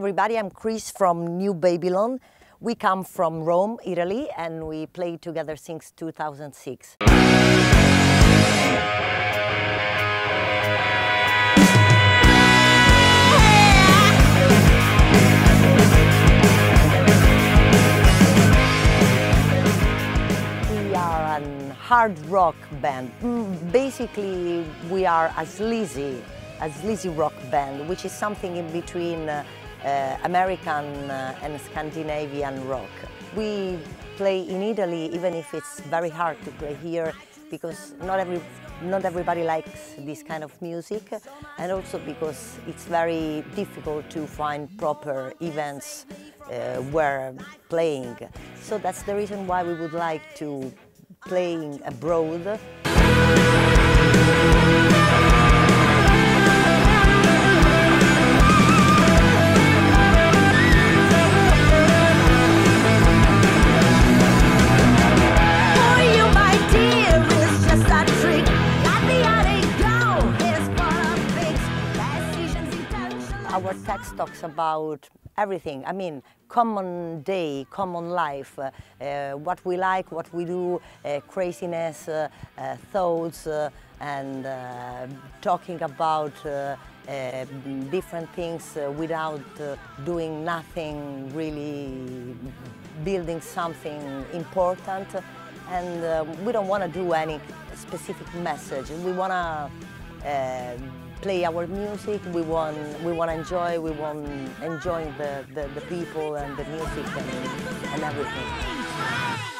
Everybody, I'm Chris from New Babylon. We come from Rome, Italy, and we play together since 2006. We are a hard rock band. Mm, Basically, we are a sleazy, a sleazy rock band, which is something in between uh, American uh, and Scandinavian rock. We play in Italy, even if it's very hard to play here, because not every not everybody likes this kind of music, and also because it's very difficult to find proper events uh, where playing. So that's the reason why we would like to playing abroad. Our text talks about everything. I mean, common day, common life, uh, uh, what we like, what we do, uh, craziness, uh, uh, thoughts, uh, and talking about different things without doing nothing, really building something important. And we don't want to do any specific message. We want to play our music. We want we want to enjoy. We want enjoying the, the, the people and the music and, and everything.